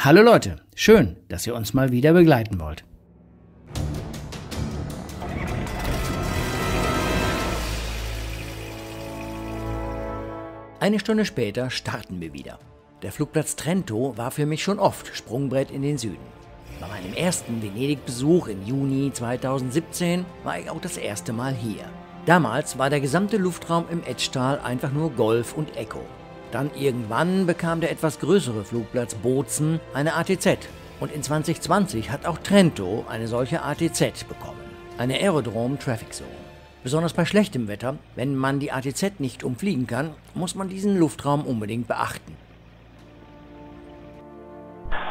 Hallo Leute, schön, dass ihr uns mal wieder begleiten wollt. Eine Stunde später starten wir wieder. Der Flugplatz Trento war für mich schon oft Sprungbrett in den Süden. Bei meinem ersten Venedig-Besuch im Juni 2017 war ich auch das erste Mal hier. Damals war der gesamte Luftraum im Etschtal einfach nur Golf und Echo. Dann irgendwann bekam der etwas größere Flugplatz Bozen eine ATZ und in 2020 hat auch Trento eine solche ATZ bekommen, eine Aerodrome Traffic Zone. Besonders bei schlechtem Wetter, wenn man die ATZ nicht umfliegen kann, muss man diesen Luftraum unbedingt beachten.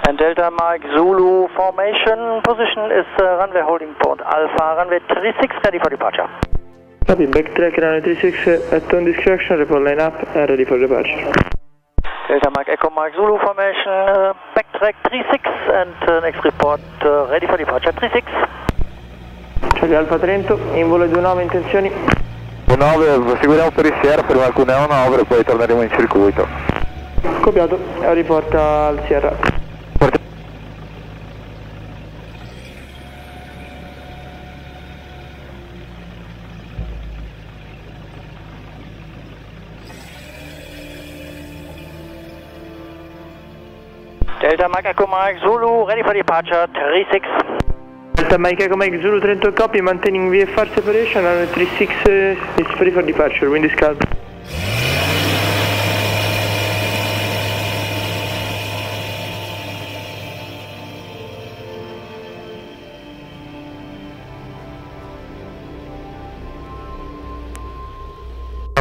And Delta Mike Zulu formation position is uh, runway holding port Alpha, runway 36 ready for departure. Copy, backtrack runway 36 at on discretion, report line up, and ready for departure. Delta Mike Echo Mike Zulu formation, uh, backtrack 36 and uh, next report uh, ready for departure 36. Charlie Alfa Trento, in volo 29 intenzioni. 9, seguiremo per il Sierra per alcune 9 e poi torneremo in circuito. Copiato, riporta al Sierra. Delta Mike Echo Mike Zulu ready for departure 36. Delta Mike Echo Mike Zulu Trento copy, maintaining VFR separation, runway 36 uh, is ready for departure, wind is calm.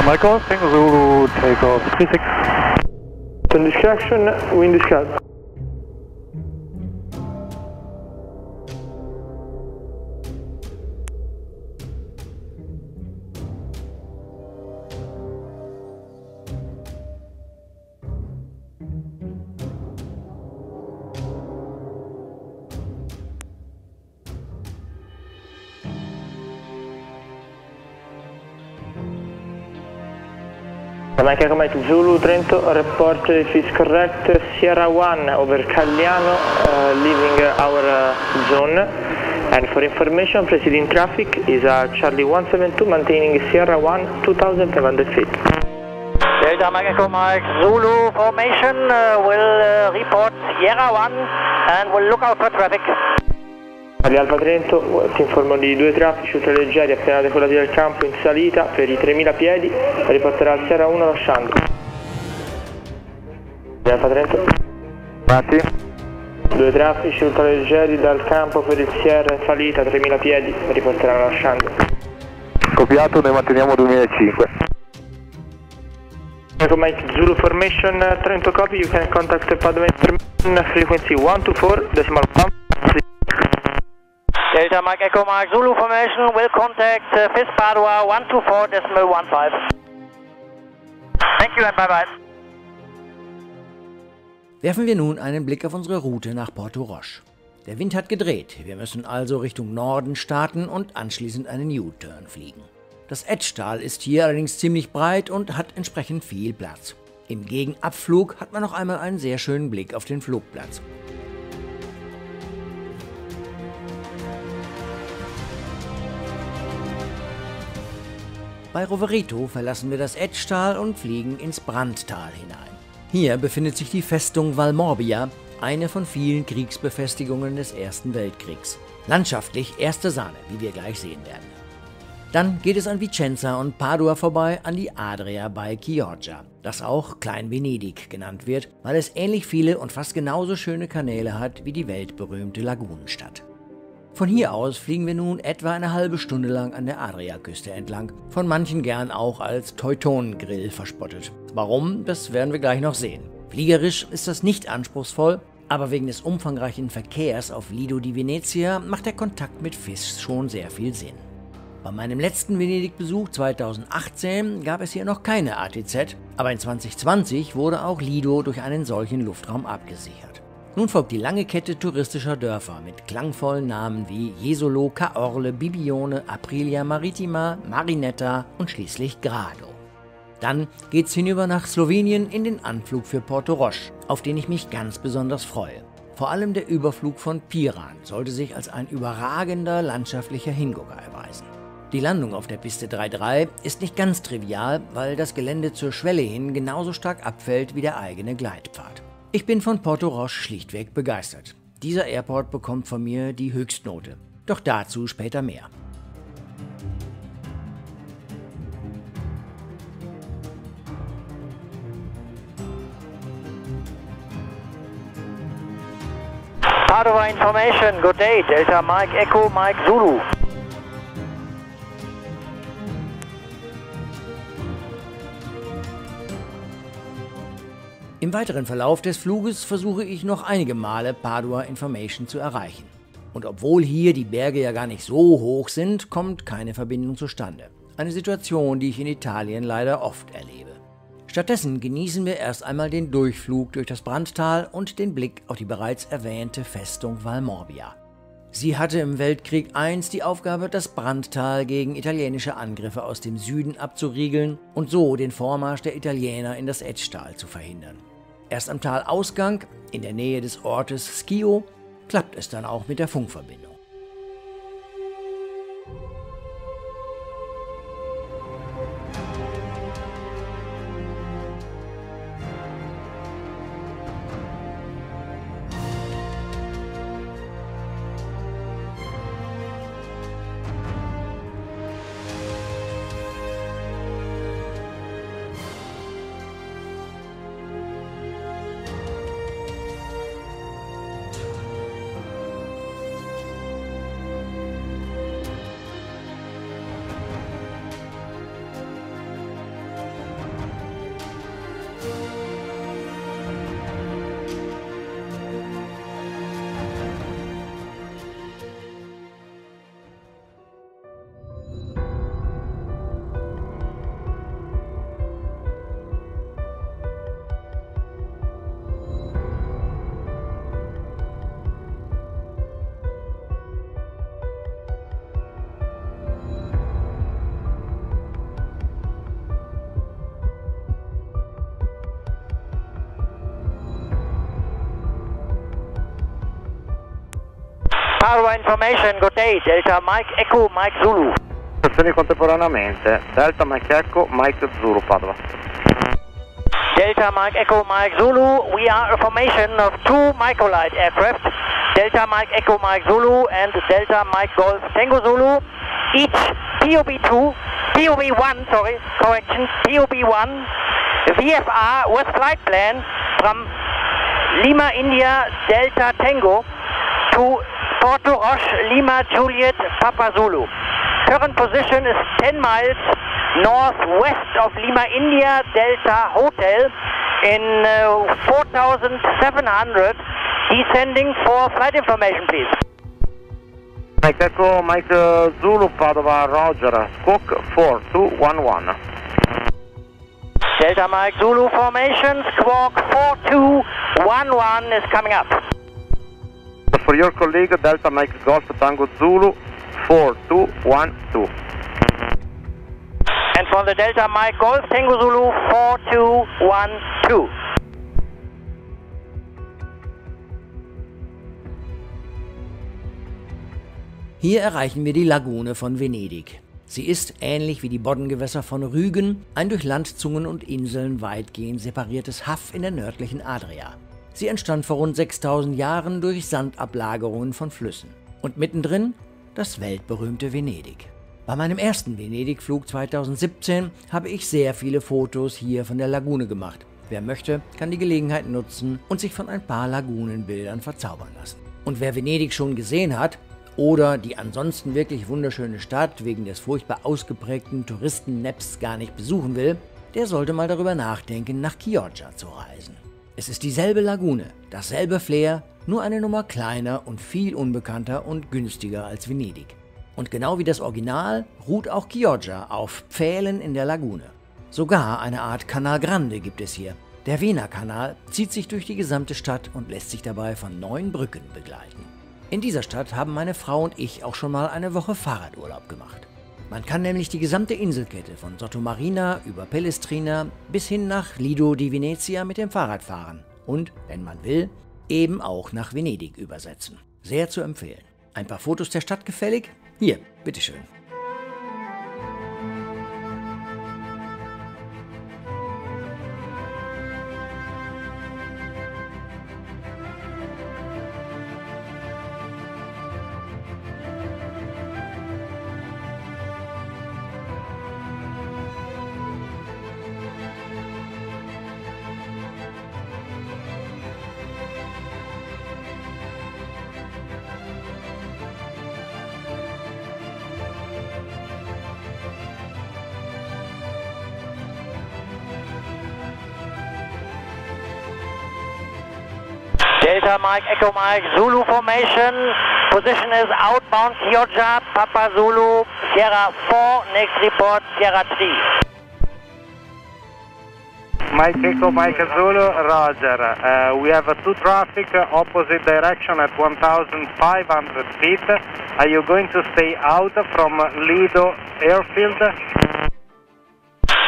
Michael, single Zulu, take off 36. On discretion, wind is calm. Mike Zulu Trento, report if it's correct, Sierra 1 over Calliano, uh, leaving our uh, zone. And for information, preceding traffic is uh, Charlie 172, maintaining Sierra 1, 2500 feet. Delta Mike Mike Zulu formation uh, will uh, report Sierra 1 and will look out for traffic. Charlie Alfa Trento, ti informo di due traffici ultraleggeri appena decollati dal campo in salita per i 3000 piedi, riporterà al Sierra 1 lasciando. Charlie Alfa Trento, Matti, due traffici ultraleggeri dal campo per il Sierra in salita 3000 piedi, riporteranno lasciando. copiato, noi manteniamo 2005. Echo Mike Zulu formation, Trento copy, you can contact the Padua information frequency 124, decimal 1. Delta Mike Echo Mike Zulu formation will contact uh, FIS Padua 124 decimal 15. Thank you and bye bye. Werfen wir nun einen Blick auf unsere Route nach Porto Roche. Der Wind hat gedreht, wir müssen also Richtung Norden starten und anschließend einen U-Turn fliegen. Das Etschtal ist hier allerdings ziemlich breit und hat entsprechend viel Platz. Im Gegenabflug hat man noch einmal einen sehr schönen Blick auf den Flugplatz. Bei Roverito verlassen wir das Etschtal und fliegen ins Brandtal hinein. Hier befindet sich die Festung Valmorbia, eine von vielen Kriegsbefestigungen des Ersten Weltkriegs. Landschaftlich erste Sahne, wie wir gleich sehen werden. Dann geht es an Vicenza und Padua vorbei an die Adria bei Chioggia, das auch Klein Venedig genannt wird, weil es ähnlich viele und fast genauso schöne Kanäle hat wie die weltberühmte Lagunenstadt. Von hier aus fliegen wir nun etwa eine halbe Stunde lang an der Adriaküste entlang, von manchen gern auch als Teutonengrill verspottet. Warum, das werden wir gleich noch sehen. Fliegerisch ist das nicht anspruchsvoll, aber wegen des umfangreichen Verkehrs auf Lido di Venezia macht der Kontakt mit FIS schon sehr viel Sinn. Bei meinem letzten Venedig-Besuch 2018 gab es hier noch keine ATZ, aber in 2020 wurde auch Lido durch einen solchen Luftraum abgesichert. Nun folgt die lange Kette touristischer Dörfer mit klangvollen Namen wie Jesolo, Caorle, Bibione, Aprilia Maritima, Marinetta und schließlich Grado. Dann geht's hinüber nach Slowenien in den Anflug für Porto Roche, auf den ich mich ganz besonders freue. Vor allem der Überflug von Piran sollte sich als ein überragender landschaftlicher Hingucker erweisen. Die Landung auf der Piste 3.3 ist nicht ganz trivial, weil das Gelände zur Schwelle hin genauso stark abfällt wie der eigene Gleitpfad. Ich bin von Porto Roche schlichtweg begeistert. Dieser Airport bekommt von mir die Höchstnote. Doch dazu später mehr. Padova information, good day, Delta Mike Echo Mike Zulu. Im weiteren Verlauf des Fluges versuche ich noch einige Male Padua Information zu erreichen. Und obwohl hier die Berge ja gar nicht so hoch sind, kommt keine Verbindung zustande. Eine Situation, die ich in Italien leider oft erlebe. Stattdessen genießen wir erst einmal den Durchflug durch das Brandtal und den Blick auf die bereits erwähnte Festung Valmorbia. Sie hatte im Weltkrieg I die Aufgabe, das Brandtal gegen italienische Angriffe aus dem Süden abzuriegeln und so den Vormarsch der Italiener in das Etschtal zu verhindern. Erst am Talausgang, in der Nähe des Ortes Schio, klappt es dann auch mit der Funkverbindung. Information, good day, Delta Mike Echo Mike Zulu. Stazioni contemporaneamente. Delta Mike Echo, Mike Zulu, Padova. Delta Mike Echo Mike Zulu, we are a formation of two Microlight aircraft, Delta Mike Echo Mike Zulu and Delta Mike Golf Tango Zulu, each POB2, POB1, sorry, correction, POB1, VFR with flight plan from Lima India Delta Tango to Portorož Lima Juliet Papa Zulu. Current position is 10 miles northwest of Lima India Delta Hotel in uh, 4700 descending for flight information please. Mike Echo, Mike uh, Zulu, Padova, Roger, Squawk 4211. Delta Mike Zulu formation, squawk 4211 is coming up. For your colleague, Delta Mike Golf Tango Zulu, 4212. And for the Delta Mike Golf Tango Zulu 4212. Hier erreichen wir die Lagune von Venedig. Sie ist, ähnlich wie die Boddengewässer von Rügen, ein durch Landzungen und Inseln weitgehend separiertes Haff in der nördlichen Adria. Sie entstand vor rund 6000 Jahren durch Sandablagerungen von Flüssen. Und mittendrin das weltberühmte Venedig. Bei meinem ersten Venedig-Flug 2017 habe ich sehr viele Fotos hier von der Lagune gemacht. Wer möchte, kann die Gelegenheit nutzen und sich von ein paar Lagunenbildern verzaubern lassen. Und wer Venedig schon gesehen hat oder die ansonsten wirklich wunderschöne Stadt wegen des furchtbar ausgeprägten Touristennapps gar nicht besuchen will, der sollte mal darüber nachdenken, nach Chioggia zu reisen. Es ist dieselbe Lagune, dasselbe Flair, nur eine Nummer kleiner und viel unbekannter und günstiger als Venedig. Und genau wie das Original ruht auch Chioggia auf Pfählen in der Lagune. Sogar eine Art Canal Grande gibt es hier. Der Vena Kanal zieht sich durch die gesamte Stadt und lässt sich dabei von neun Brücken begleiten. In dieser Stadt haben meine Frau und ich auch schon mal eine Woche Fahrradurlaub gemacht. Man kann nämlich die gesamte Inselkette von Sottomarina über Pellestrina bis hin nach Lido di Venezia mit dem Fahrrad fahren und, wenn man will, eben auch nach Venedig übersetzen. Sehr zu empfehlen. Ein paar Fotos der Stadt gefällig? Hier, bitteschön. Delta Mike Echo Mike Zulu formation. Position is outbound Chioggia Papa Zulu Sierra 4. Next report Sierra 3. Mike Echo, Mike Zulu, Roger. Uh, we have uh, two traffic uh, opposite direction at 1,500 feet. Are you going to stay out from Lido airfield?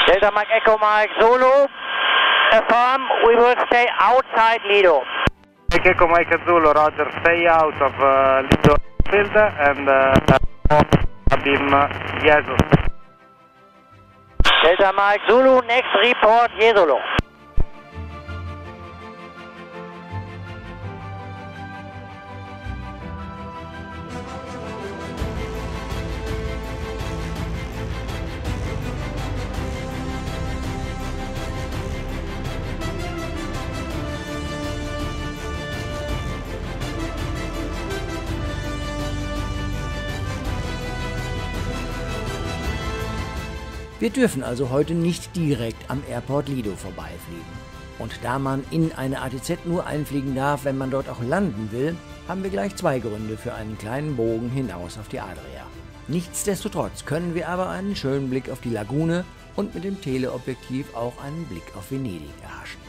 Delta Mike Echo Mike Zulu. Affirm, we will stay outside Lido. Echo, Mike Zulu, Roger. Stay out of uh, Lido airfield and uh, Abim Jesus. Delta Mike Zulu, next report Jesolo. Wir dürfen also heute nicht direkt am Airport Lido vorbeifliegen. Und da man in eine ATZ nur einfliegen darf, wenn man dort auch landen will, haben wir gleich zwei Gründe für einen kleinen Bogen hinaus auf die Adria. Nichtsdestotrotz können wir aber einen schönen Blick auf die Lagune und mit dem Teleobjektiv auch einen Blick auf Venedig erhaschen.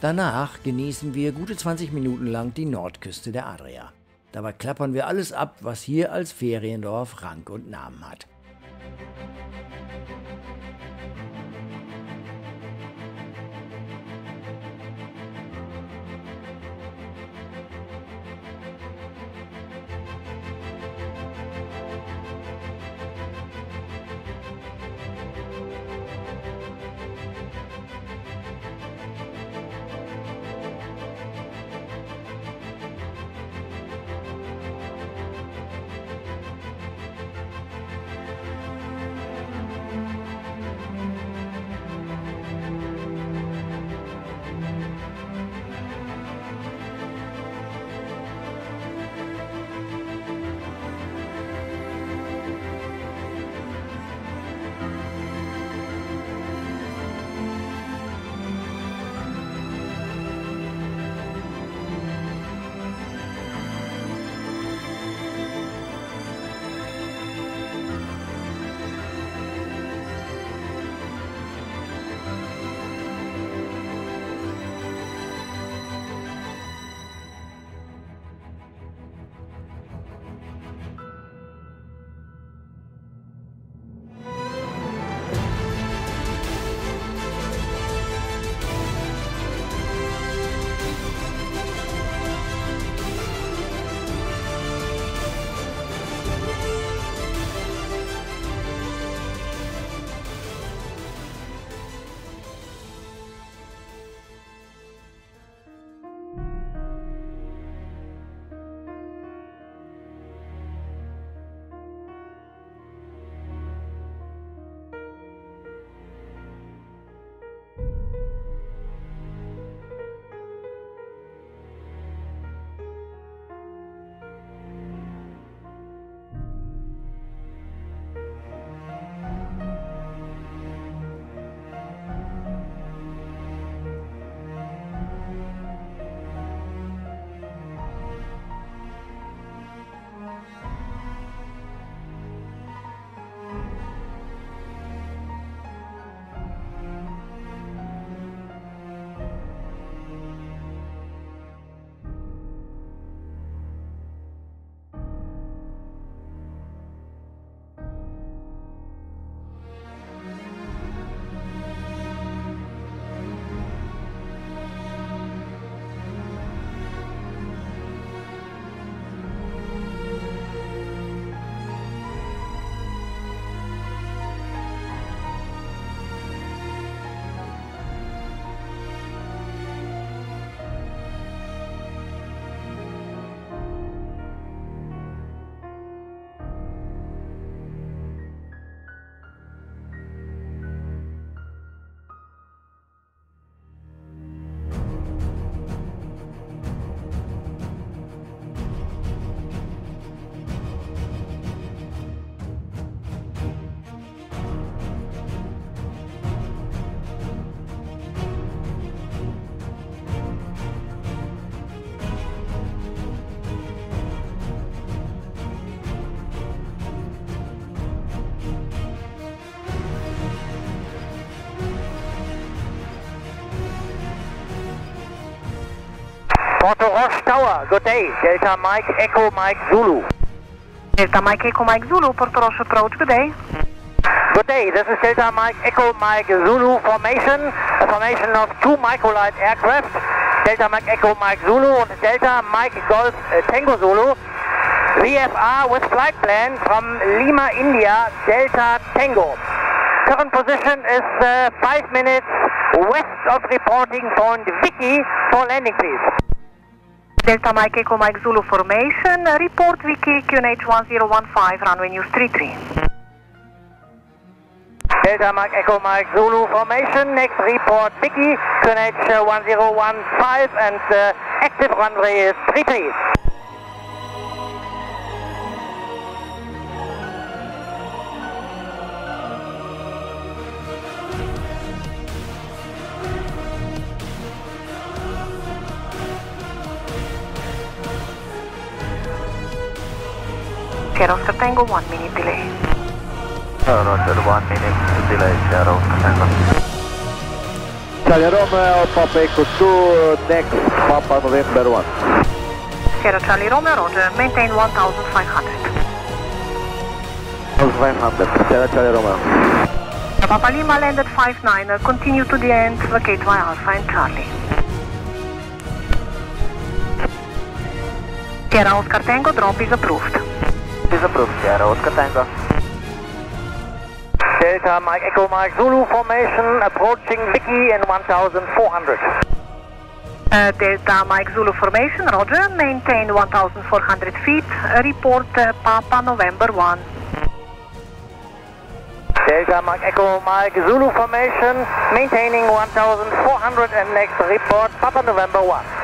Danach genießen wir gute 20 Minuten lang die Nordküste der Adria. Dabei klappern wir alles ab, was hier als Feriendorf Rang und Namen hat. Portorož Tower, good day. Delta Mike Echo Mike Zulu. Delta Mike Echo Mike Zulu, Portorož approach, good day. Good day, this is Delta Mike Echo Mike Zulu formation, a formation of two microlight aircraft, Delta Mike Echo Mike Zulu and Delta Mike Golf uh, Tango Zulu. VFR with flight plan from Lima, India, Delta Tango. Current position is uh, 5 minutes west of reporting point Vicky for landing please. Delta Mike Echo Mike Zulu formation, report Vicky QNH 1015, runway news 33. Delta Mike Echo Mike Zulu formation, next report Vicky, QNH uh, 1015 and uh, active runway is 33. Sierra Oscar Tango, 1 minute delay. Roger, one minute delay, Sierra Tango. Charlie Romeo, Papa Echo 2, next Papa November 1. Sierra Charlie Romeo, roger, maintain 1500. 500, Sierra Charlie Romeo. Papa Lima landed 59, uh, continue to the end, vacate via Alpha and Charlie. Sierra Oscar Tango, drop is approved. Is approved, Sierra Oscar Tango. Delta Mike Echo Mike Zulu formation approaching Vicky in 1400. Uh, Delta Mike Zulu formation, roger, maintain 1400 feet, report uh, Papa November 1. Delta Mike Echo Mike Zulu formation maintaining 1400 and next report Papa November 1.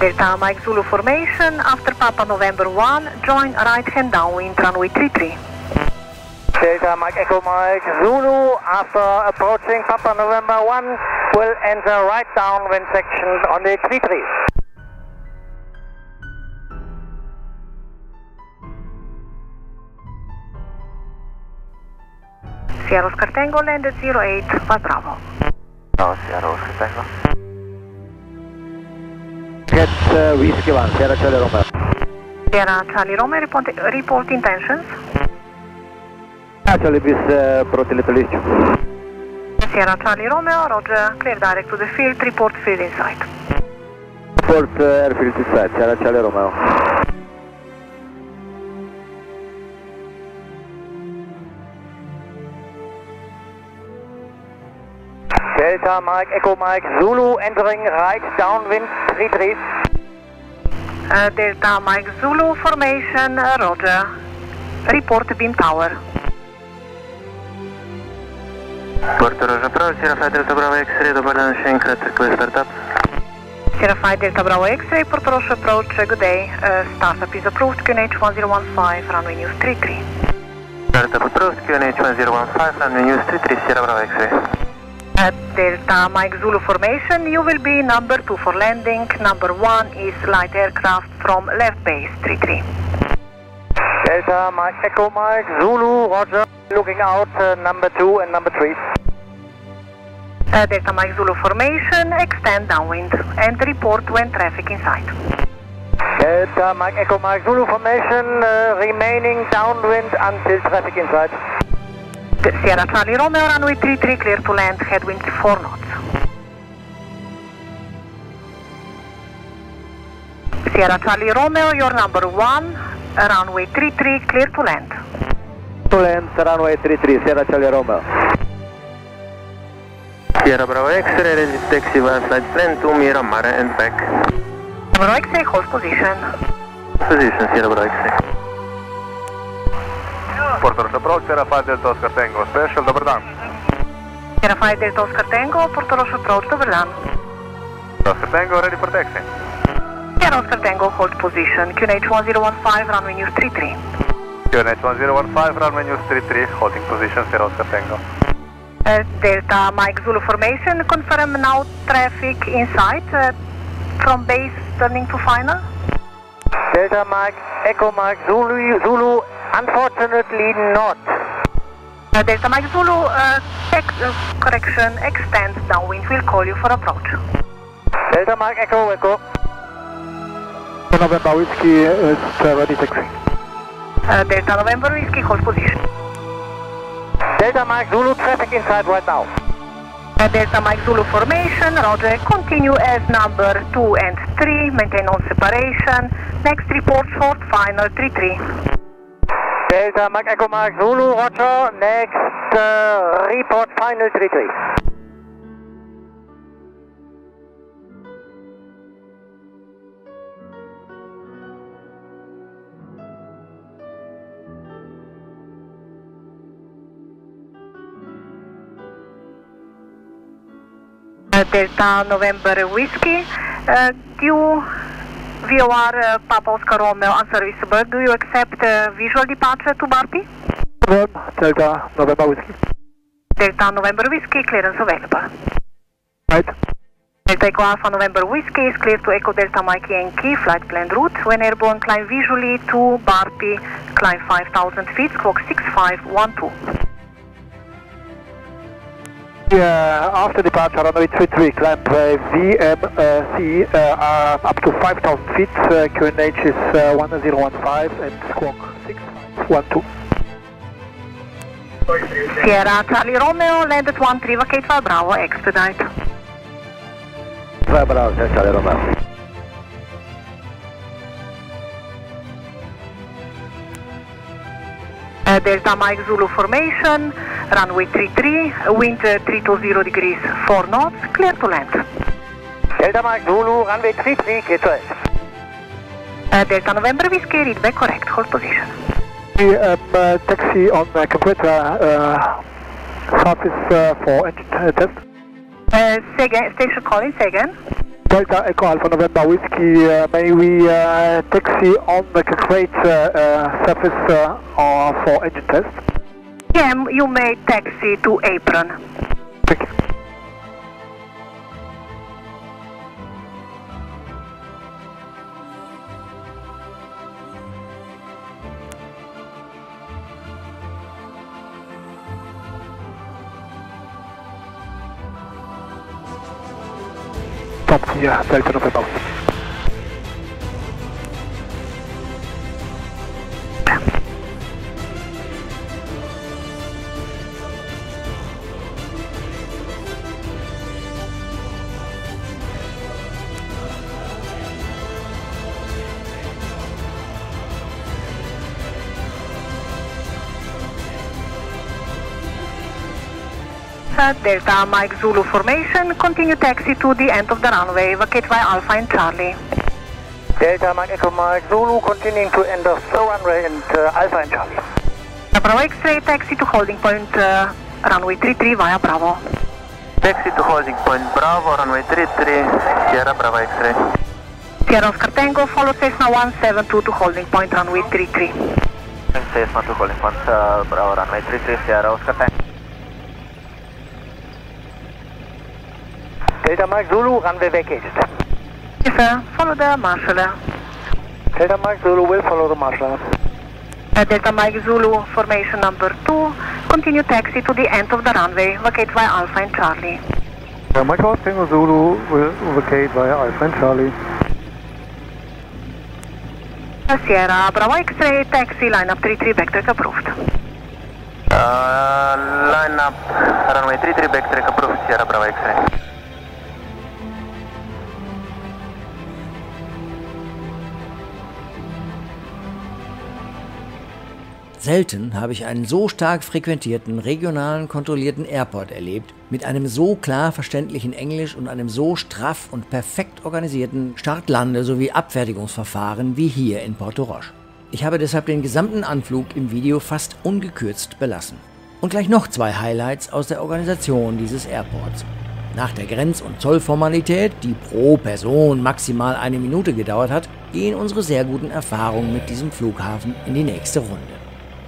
Delta Mike Zulu formation, after Papa November 1, join right hand downwind runway 33. Delta Mike Echo Mike Zulu after approaching Papa November 1 will enter right downwind section on the 33. Sierra Oscar Tango landed 08 by Bravo. Oh, no, Sierra Oscar Tango. Get uh, Whiskey 1, Sierra Charlie Romeo. Sierra Charlie Romeo, report, report intentions. Actually, bis uh, prote little issue. Sierra Charlie Romeo, roger, clear direct to the field, report field in sight. Port uh, airfield inside, Sierra Charlie Romeo. Delta Mike Echo Mike Zulu entering right downwind 33. Uh, Delta Mike Zulu formation, uh, roger. Report beam tower. Puerto Roger Pro, Sierra 5 Delta Bravo X-ray, dobar dan, Schenker, request startup. Sierra 5 Delta Bravo X-ray, Portorož approach, good day. Uh, startup is approved, QNH 1015, runway news 33. Startup approved, QNH 1015, runway news 33, Sierra Bravo X-ray. Uh, Delta Mike Zulu formation, you will be number 2 for landing. Number 1 is light aircraft from left base 33. Delta Mike Echo Mike Zulu, roger. Looking out uh, number 2 and number 3. Uh, Delta Mike Zulu formation, extend downwind and report when traffic in sight. Delta Mike Echo Mike Zulu formation uh, remaining downwind until traffic inside. Sierra Charlie Romeo, runway 33, clear to land, headwind 4 knots. Sierra Charlie Romeo, your number 1, runway 33, clear to land. To land, runway 33, Sierra Charlie Romeo. Sierra Bravo X-ray, ready to taxi via flight plan to Miramar and back. Number X-ray, hold position. Position, Sierra Bravo X-ray. Portorož Approach, Sierra 5 Delta Oscar Tango, special, dobar dan. Sierra 5 Delta Oscar Tango, Portorož approach, Doberlan. Oscar Tango, ready for taxi. Sierra Oscar Tango, hold position. QNH 1015, runway news 33. QNH 1015, runway news 33, holding position, Sierra Oscar Tango. Uh, Delta Mike Zulu formation, confirm now traffic inside uh, from base turning to final. Delta Mike Echo Mike Zulu, Zulu unfortunately not. Uh, Delta Mike Zulu, uh, uh, correction, extends downwind. We'll call you for approach. Delta Mike Echo Echo. November Whiskey is uh, ready taxi. Uh, Delta November Whiskey, hold position. Delta Mike Zulu traffic inside right now. Uh, Delta Mike Zulu formation, roger. Continue as number 2 and 3, maintain on separation. Next report short, final 3-3. Delta Mike Echo Mark Zulu, Roger. Next uh, report final 33. Uh, Delta November Whiskey, uh, due VOR uh, Papa Oscar Romeo do you accept uh, visual departure to Barpi? Delta November Whiskey. Delta November Whiskey, clearance available. Right. Delta Echo Alpha November Whiskey is clear to Echo Delta Mike Yankee, flight plan route. When airborne, climb visually to Barpi, climb 5000 feet, squawk 6512. Yeah, after departure, runway 33, climb uh, VMC uh, uh, up to 5,000 feet. Uh, QNH is uh, 1015 and squawk 6512. Sierra Charlie Romeo, landed 1-3, vacate via Bravo, expedite. Vai bravo, Charlie Romeo. Uh, Delta Mike Zulu formation, runway 33, wind uh, 320 degrees 4 knots, clear to land. Delta Mike Zulu, runway 33, clear to end. Uh, Delta November Whiskey, read back correct, hold position. We um, uh, taxi on uh, compressor uh, surface uh, for engine uh, test. Uh, say again, station calling, say again. Delta Echo Alpha November Whiskey, uh, may we uh, taxi on the concrete uh, uh, surface uh, uh, for engine test? Yeah, you may taxi to apron. Thank you. Stop, ja, Delta November. Delta Mike Zulu formation, continue taxi to the end of the runway, vacate via Alpha and Charlie. Delta Mike Echo Mike Zulu, continuing to end of the runway and uh, Alpha and Charlie. Bravo X-ray, taxi to holding point, uh, runway 33 via Bravo. Taxi to holding point Bravo, runway 33, Sierra Bravo X-ray. Sierra Oscar Tango, follow Cessna 172 to holding point, runway 33. Cessna to holding point uh, Bravo, runway 33, Sierra Oscar Tango. Delta Mike Zulu, runway vacated. Yes, sir. Follow the marshal. Delta Mike Zulu will follow the marshal. Uh, Delta Mike Zulu formation number 2, continue taxi to the end of the runway, vacate via Alpha and Charlie. Uh, Mike Tango Zulu will vacate via Alpha and Charlie. Sierra Bravo X-ray, taxi lineup 33, backtrack approved. Uh, line up, runway 33, backtrack approved, Sierra Bravo X-ray. Selten habe ich einen so stark frequentierten, regionalen kontrollierten Airport erlebt, mit einem so klar verständlichen Englisch und einem so straff und perfekt organisierten Start-Lande- sowie Abfertigungsverfahren wie hier in Porto Roche. Ich habe deshalb den gesamten Anflug im Video fast ungekürzt belassen. Und gleich noch zwei Highlights aus der Organisation dieses Airports. Nach der Grenz- und Zollformalität, die pro Person maximal eine Minute gedauert hat, gehen unsere sehr guten Erfahrungen mit diesem Flughafen in die nächste Runde.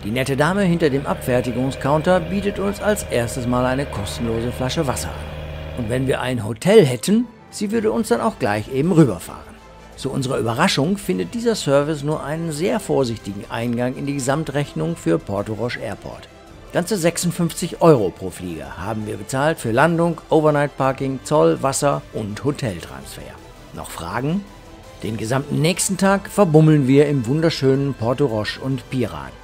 Die nette Dame hinter dem Abfertigungscounter bietet uns als erstes mal eine kostenlose Flasche Wasser an. Und wenn wir ein Hotel hätten, sie würde uns dann auch gleich eben rüberfahren. Zu unserer Überraschung findet dieser Service nur einen sehr vorsichtigen Eingang in die Gesamtrechnung für Porto Roche Airport. Ganze 56 Euro pro Flieger haben wir bezahlt für Landung, Overnight Parking, Zoll, Wasser und Hoteltransfer. Noch Fragen? Den gesamten nächsten Tag verbummeln wir im wunderschönen Porto Roche und Piran.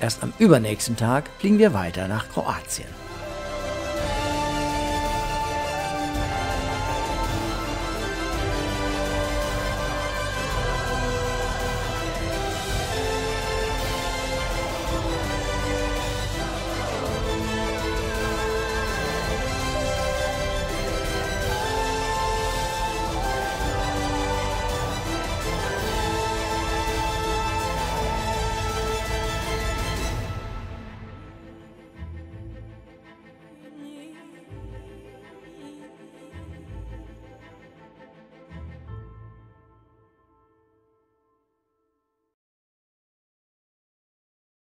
Erst am übernächsten Tag fliegen wir weiter nach Kroatien.